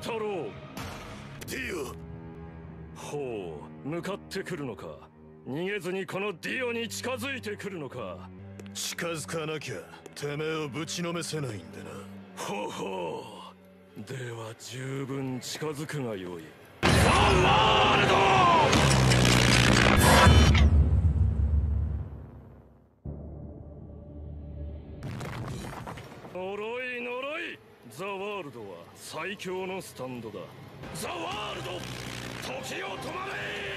太郎。ディオ。ほう向かってくるのか。逃げずにこのディオに近づいてくるのか。近づかなきゃてめえをぶちのめせないんだな。ほうほう。では十分近づくがよい。ワンワールド。呪い呪い。ザ・ワールドは最強のスタンドだ。ザ・ワールド！時を止まれ！